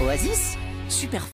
Oasis Super